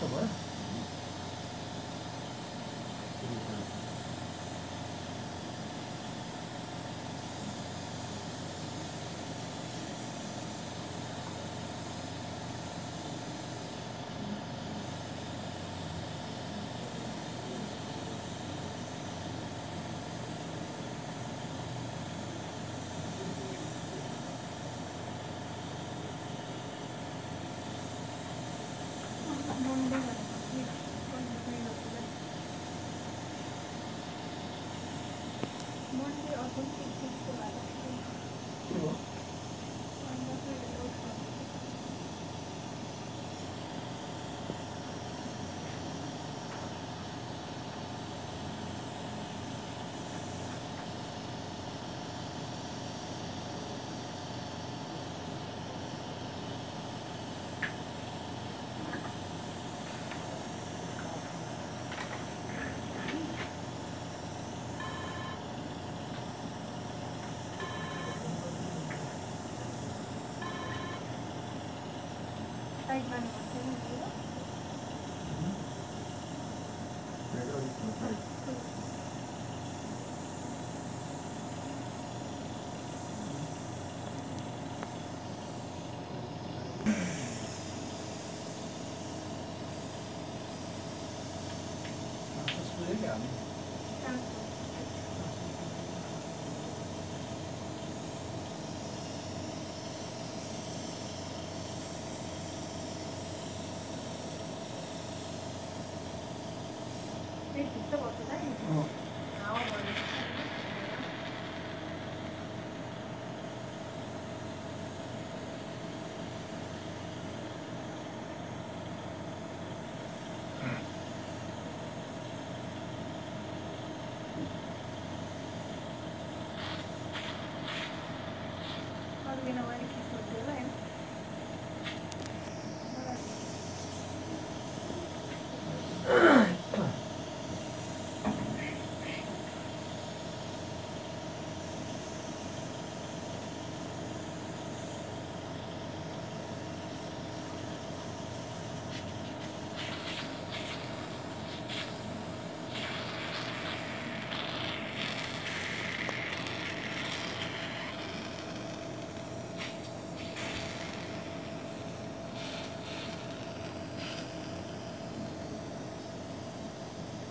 customer मैले अघि केही चिजको います。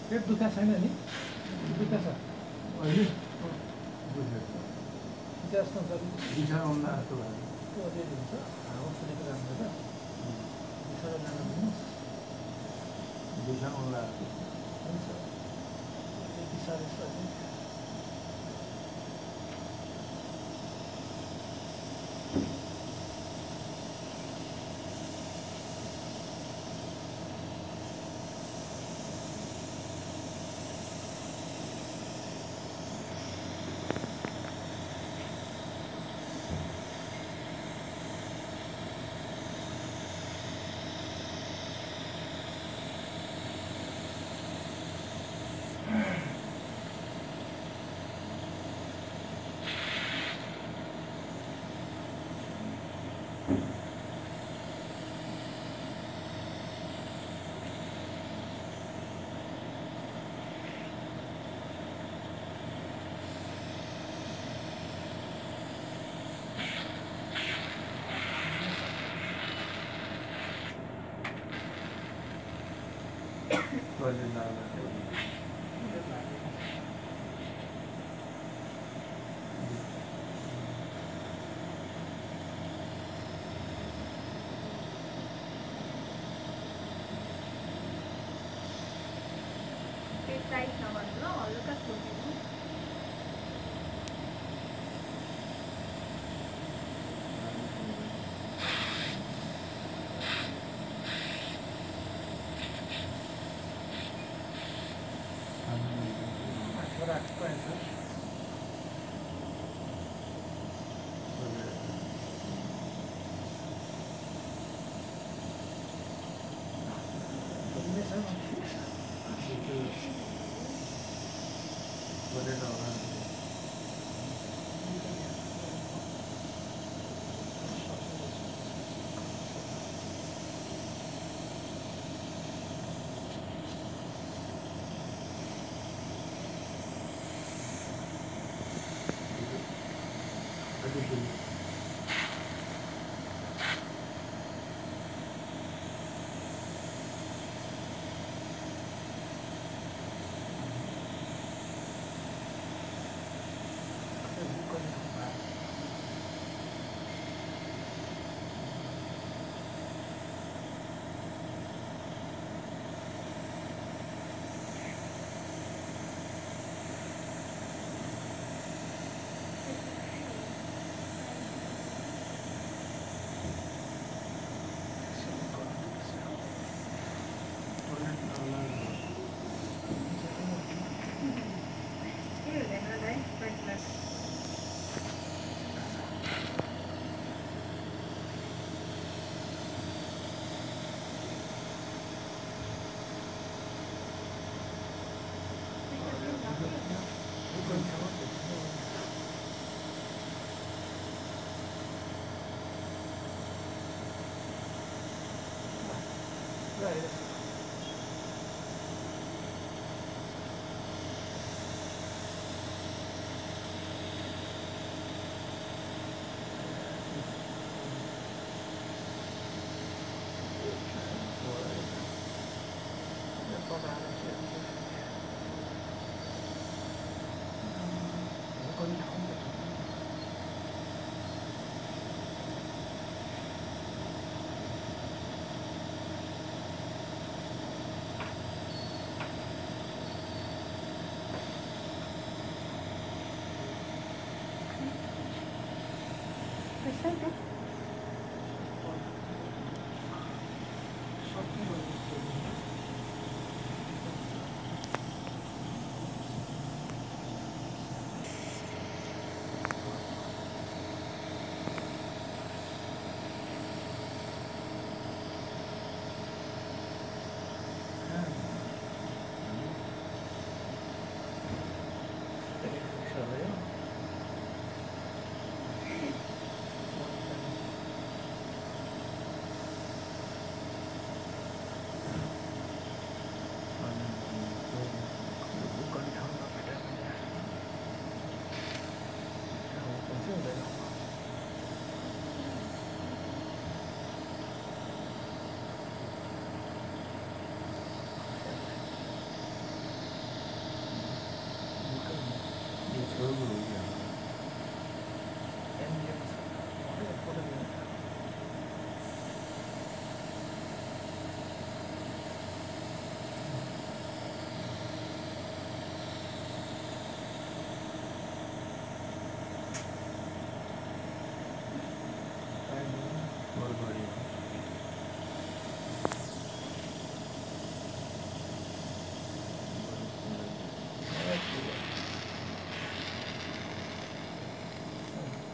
पेट दुखा छैन नि। दुखा छ। जस्तो छ बिछाउनु जस्तो भयो त्यो रेडी हुन्छ हावा सुनेको राम्रो त Thank you.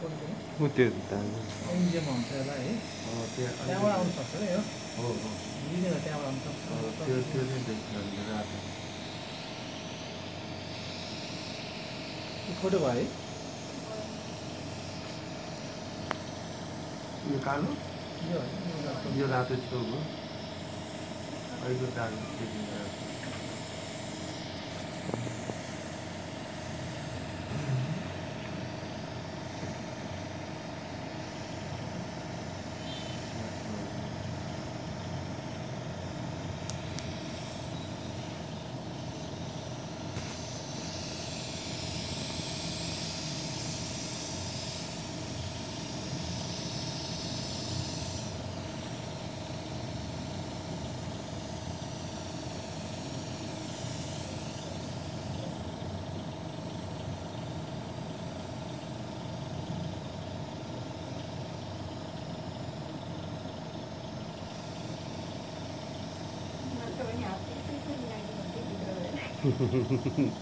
त्यो हुन्छ होला है त्यहाँ त्यहाँबाट आउनु सक्छ है हो त्यहाँबाट आउनु हो, सक्छ त्यो त्यो चाहिँ देख्छ रातो फोटो भयो है यो कालो यो रातो। यो रातो छेउको अहिले कालो Mm-hmm.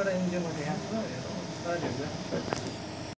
एउटा एनजिओमा यहाँ छ